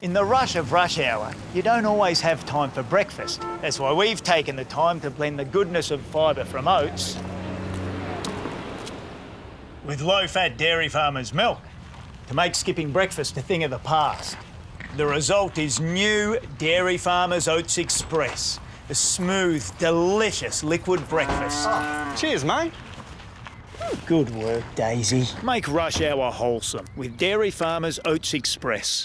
In the rush of rush hour, you don't always have time for breakfast. That's why we've taken the time to blend the goodness of fibre from oats with low-fat dairy farmers' milk to make skipping breakfast a thing of the past. The result is new Dairy Farmers Oats Express, a smooth, delicious liquid breakfast. Oh, cheers, mate. Good work, Daisy. Make rush hour wholesome with Dairy Farmers Oats Express.